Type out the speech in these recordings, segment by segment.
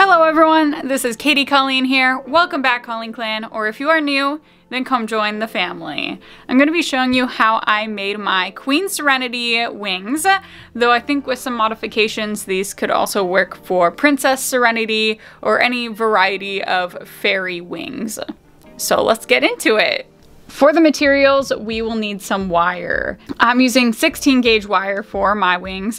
Hello everyone, this is Katie Colleen here. Welcome back Colleen Clan, or if you are new, then come join the family. I'm going to be showing you how I made my Queen Serenity wings, though I think with some modifications these could also work for Princess Serenity or any variety of fairy wings. So let's get into it. For the materials, we will need some wire. I'm using 16 gauge wire for my wings.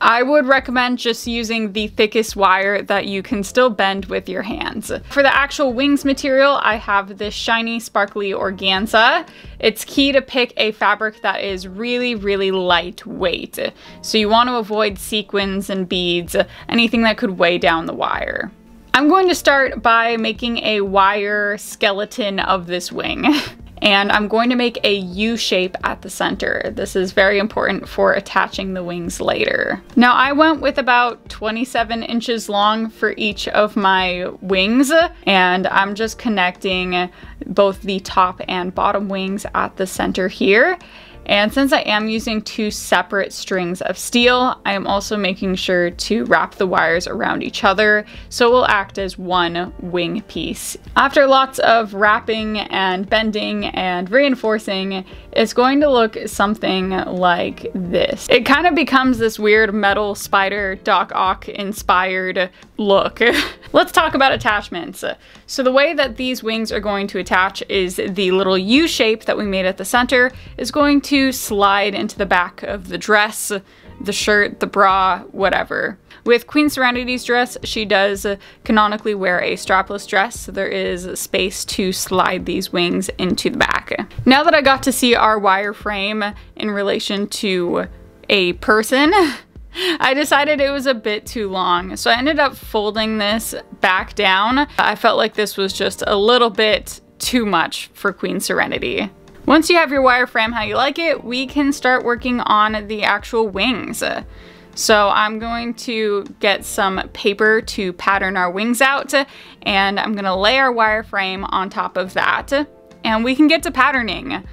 I would recommend just using the thickest wire that you can still bend with your hands. For the actual wings material, I have this shiny, sparkly organza. It's key to pick a fabric that is really, really lightweight. So you want to avoid sequins and beads, anything that could weigh down the wire. I'm going to start by making a wire skeleton of this wing. and I'm going to make a U shape at the center. This is very important for attaching the wings later. Now I went with about 27 inches long for each of my wings and I'm just connecting both the top and bottom wings at the center here. And since I am using two separate strings of steel, I am also making sure to wrap the wires around each other so it will act as one wing piece. After lots of wrapping and bending and reinforcing, it's going to look something like this. It kind of becomes this weird metal spider Doc Ock inspired look. Let's talk about attachments. So the way that these wings are going to attach is the little U shape that we made at the center is going to slide into the back of the dress, the shirt, the bra, whatever. With Queen Serenity's dress, she does canonically wear a strapless dress, so there is space to slide these wings into the back. Now that I got to see our wireframe in relation to a person, I decided it was a bit too long, so I ended up folding this back down. I felt like this was just a little bit too much for Queen Serenity. Once you have your wireframe how you like it, we can start working on the actual wings. So I'm going to get some paper to pattern our wings out and I'm gonna lay our wireframe on top of that and we can get to patterning.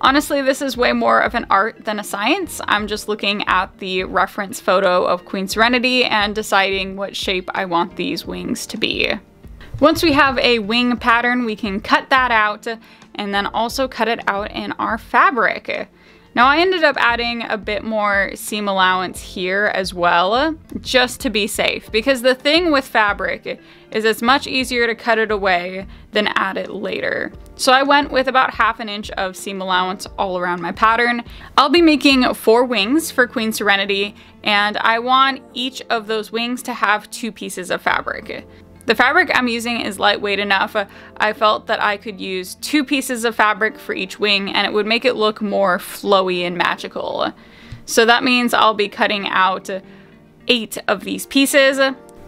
Honestly, this is way more of an art than a science. I'm just looking at the reference photo of Queen Serenity and deciding what shape I want these wings to be. Once we have a wing pattern, we can cut that out and then also cut it out in our fabric. Now I ended up adding a bit more seam allowance here as well, just to be safe, because the thing with fabric is it's much easier to cut it away than add it later. So I went with about half an inch of seam allowance all around my pattern. I'll be making four wings for Queen Serenity, and I want each of those wings to have two pieces of fabric. The fabric I'm using is lightweight enough. I felt that I could use two pieces of fabric for each wing and it would make it look more flowy and magical. So that means I'll be cutting out eight of these pieces.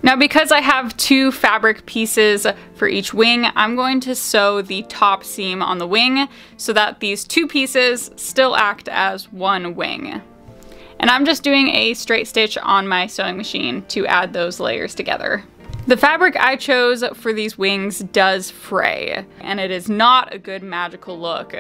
Now because I have two fabric pieces for each wing, I'm going to sew the top seam on the wing so that these two pieces still act as one wing. And I'm just doing a straight stitch on my sewing machine to add those layers together. The fabric I chose for these wings does fray, and it is not a good magical look.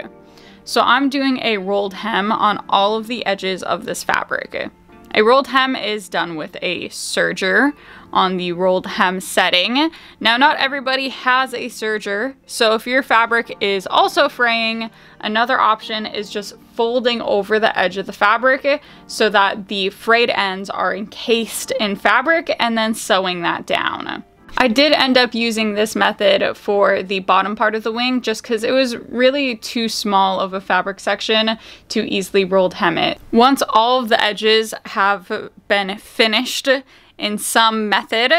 So I'm doing a rolled hem on all of the edges of this fabric. A rolled hem is done with a serger on the rolled hem setting. Now, not everybody has a serger, so if your fabric is also fraying, another option is just folding over the edge of the fabric so that the frayed ends are encased in fabric and then sewing that down. I did end up using this method for the bottom part of the wing just because it was really too small of a fabric section to easily rolled hem it. Once all of the edges have been finished in some method,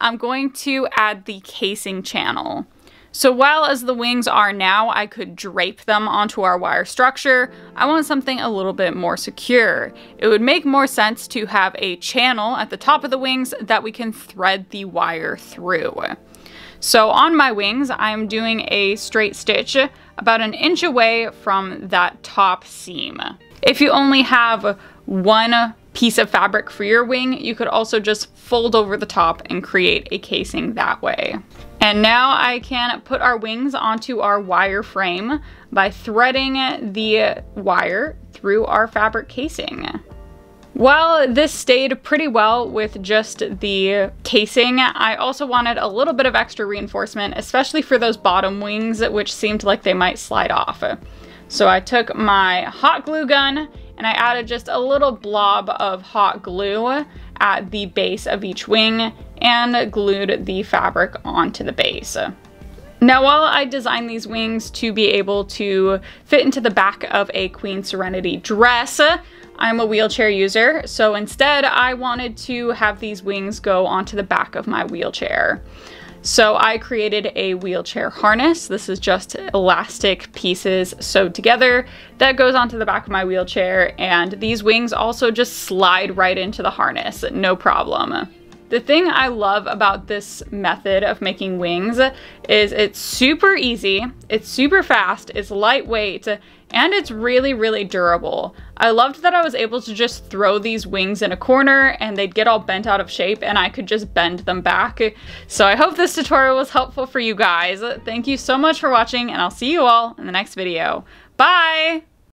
I'm going to add the casing channel. So while as the wings are now, I could drape them onto our wire structure, I want something a little bit more secure. It would make more sense to have a channel at the top of the wings that we can thread the wire through. So on my wings, I'm doing a straight stitch about an inch away from that top seam. If you only have one piece of fabric for your wing, you could also just fold over the top and create a casing that way. And now I can put our wings onto our wire frame by threading the wire through our fabric casing. While this stayed pretty well with just the casing, I also wanted a little bit of extra reinforcement, especially for those bottom wings, which seemed like they might slide off. So I took my hot glue gun and I added just a little blob of hot glue at the base of each wing and glued the fabric onto the base. Now while I designed these wings to be able to fit into the back of a Queen Serenity dress, I'm a wheelchair user, so instead I wanted to have these wings go onto the back of my wheelchair. So I created a wheelchair harness. This is just elastic pieces sewed together that goes onto the back of my wheelchair and these wings also just slide right into the harness, no problem. The thing I love about this method of making wings is it's super easy, it's super fast, it's lightweight, and it's really, really durable. I loved that I was able to just throw these wings in a corner and they'd get all bent out of shape and I could just bend them back. So I hope this tutorial was helpful for you guys. Thank you so much for watching and I'll see you all in the next video. Bye!